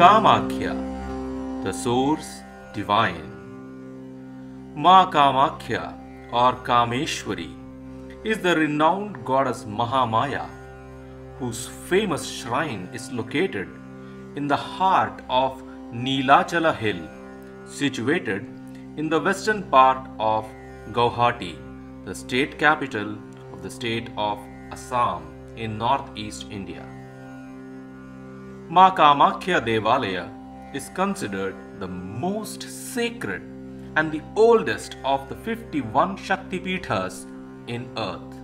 Kamakhya, the source divine. Ma or Kameshwari is the renowned goddess Mahamaya, whose famous shrine is located in the heart of Neelachala hill, situated in the western part of Guwahati, the state capital of the state of Assam in northeast India. Ma Kamakhya Devalaya is considered the most sacred and the oldest of the 51 Shakti Pithas in earth.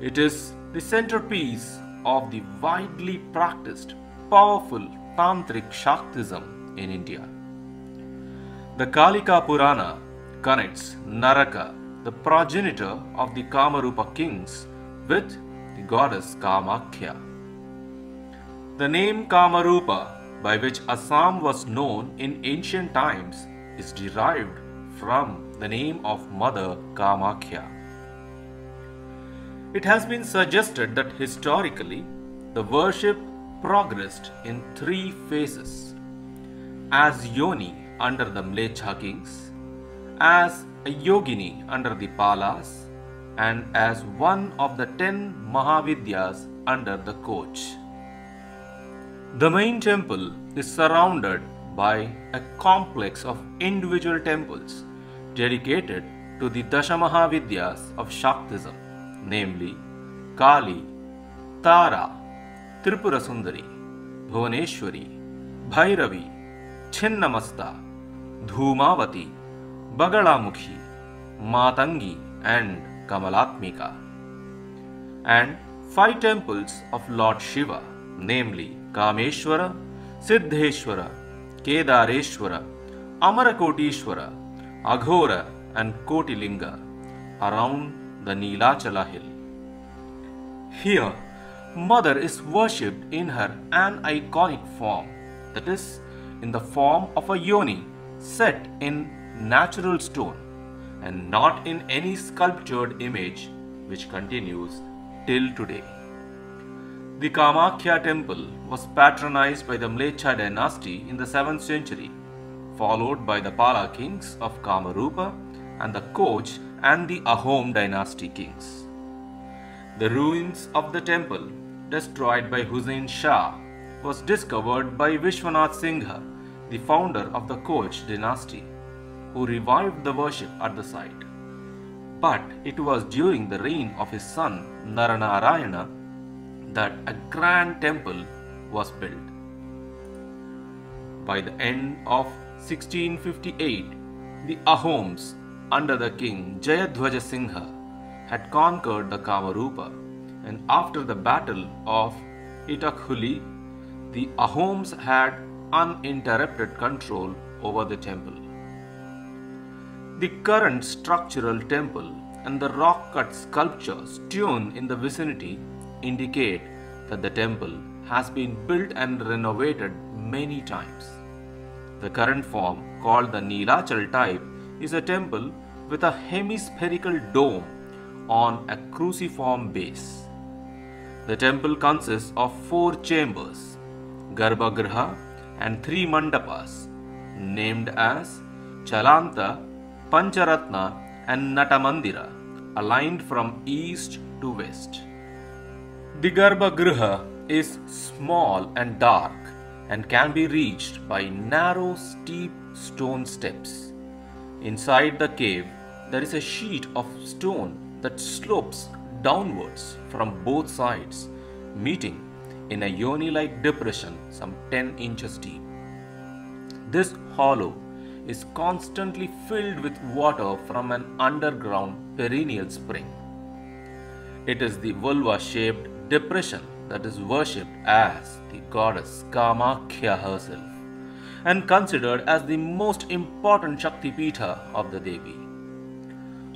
It is the centerpiece of the widely practiced, powerful Tantric Shaktism in India. The Kalika Purana connects Naraka, the progenitor of the Kamarupa kings, with the goddess Kamakhya. The name Kamarupa, by which Assam was known in ancient times, is derived from the name of Mother Kamakhya. It has been suggested that historically the worship progressed in three phases as Yoni under the Mlecha kings, as a Yogini under the Palas, and as one of the ten Mahavidyas under the Koch. The main temple is surrounded by a complex of individual temples dedicated to the Dashamahavidyas of Shaktism, namely Kali, Tara, Tripura Sundari, Bhuvaneshwari, Bhairavi, Chinnamasta, Dhumavati, Bagalamukhi, Matangi, and Kamalatmika. And five temples of Lord Shiva, namely Kameshwara, Siddheshwara, Kedareshwara, Amarakotishwara, Aghora, and Kotilinga around the Neelachala hill. Here, Mother is worshipped in her aniconic form, that is, in the form of a yoni set in natural stone and not in any sculptured image which continues till today. The Kamakhya temple was patronized by the Mlecha dynasty in the 7th century, followed by the Pala kings of Kamarupa and the Koch and the Ahom dynasty kings. The ruins of the temple, destroyed by Hussein Shah, was discovered by Vishwanath Singha, the founder of the Koch dynasty, who revived the worship at the site. But it was during the reign of his son Naranarayana that a grand temple was built. By the end of 1658, the Ahoms under the king Jayadhwaja Singha had conquered the Kamarupa and after the battle of Itakhuli, the Ahoms had uninterrupted control over the temple. The current structural temple and the rock cut sculptures strewn in the vicinity indicate that the temple has been built and renovated many times. The current form, called the Neelachal type, is a temple with a hemispherical dome on a cruciform base. The temple consists of four chambers, Garbhagriha, and three mandapas, named as Chalanta, Pancharatna, and Natamandira, aligned from east to west. The Garbhagriha is small and dark and can be reached by narrow, steep stone steps. Inside the cave, there is a sheet of stone that slopes downwards from both sides, meeting in a yoni like depression some 10 inches deep. This hollow is constantly filled with water from an underground perennial spring. It is the vulva shaped depression that is worshipped as the goddess Kamakhya herself and considered as the most important Shakti Pitha of the Devi.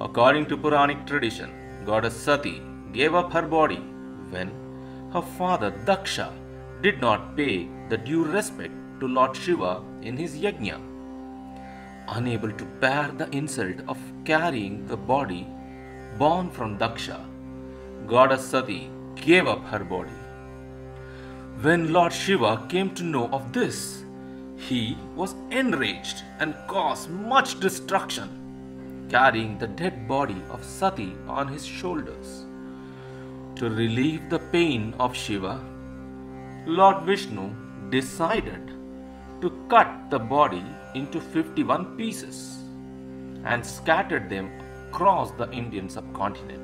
According to Puranic tradition, goddess Sati gave up her body when her father Daksha did not pay the due respect to Lord Shiva in his yajna. Unable to bear the insult of carrying the body born from Daksha, goddess Sati gave up her body. When Lord Shiva came to know of this, he was enraged and caused much destruction, carrying the dead body of Sati on his shoulders. To relieve the pain of Shiva, Lord Vishnu decided to cut the body into 51 pieces and scattered them across the Indian subcontinent.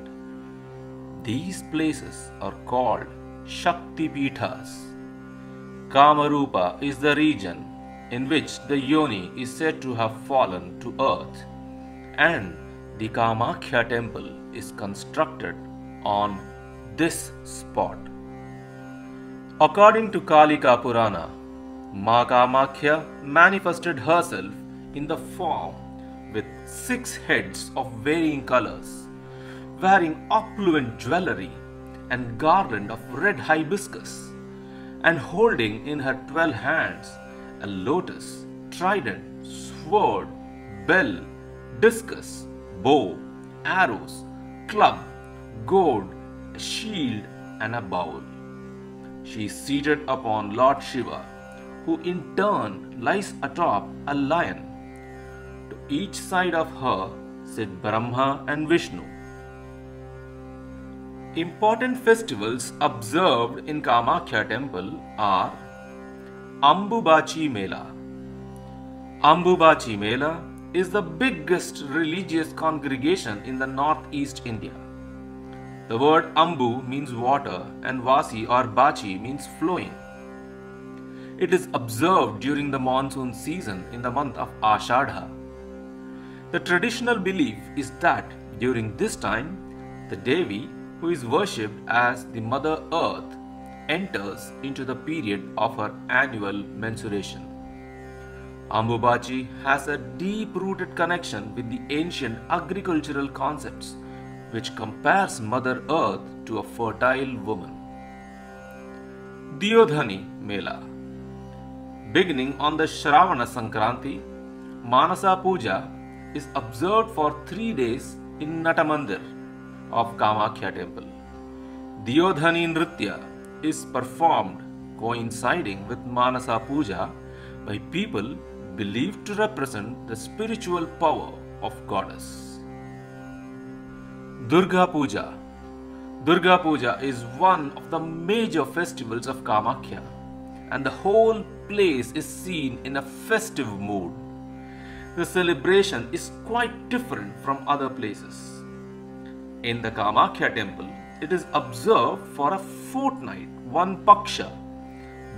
These places are called Shakti Pithas. Kamarupa is the region in which the Yoni is said to have fallen to earth, and the Kamakhya temple is constructed on this spot. According to Kalika Purana, Ma Kamakhya manifested herself in the form with six heads of varying colors, wearing opulent jewelry and garland of red hibiscus, and holding in her twelve hands a lotus, trident, sword, bell, discus, bow, arrows, club, gourd, a shield, and a bowl. She is seated upon Lord Shiva, who in turn lies atop a lion. To each side of her sit Brahma and Vishnu. Important festivals observed in Kamakhya temple are Ambubachi Mela. Ambubachi Mela is the biggest religious congregation in the northeast India. The word Ambu means water and Vasi or Bachi means flowing. It is observed during the monsoon season in the month of Ashadha. The traditional belief is that during this time, the Devi, who is worshipped as the Mother Earth, enters into the period of her annual menstruation. Ambubachi has a deep rooted connection with the ancient agricultural concepts, which compares Mother Earth to a fertile woman. Deodhani Mela Beginning on the Shravana Sankranti, Manasa Puja is observed for three days in Natamandir of Kamakhya temple. Deodhani Nritya is performed coinciding with Manasa Puja by people believed to represent the spiritual power of goddess. Durga Puja Durga Puja is one of the major festivals of Kamakhya and the whole place is seen in a festive mood. The celebration is quite different from other places. In the Kamakhya temple, it is observed for a fortnight, one Paksha,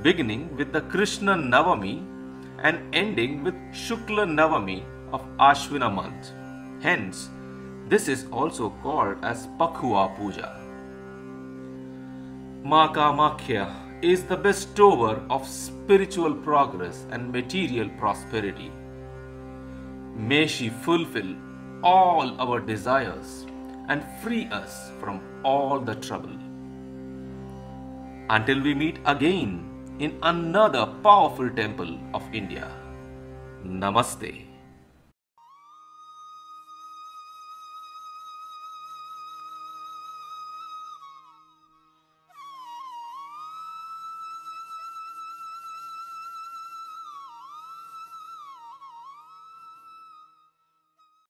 beginning with the Krishna Navami and ending with Shukla Navami of Ashwina month. Hence, this is also called as Pakhua Puja. Ma Kamakhya is the bestower of spiritual progress and material prosperity. May she fulfill all our desires and free us from all the trouble. Until we meet again in another powerful temple of India. Namaste.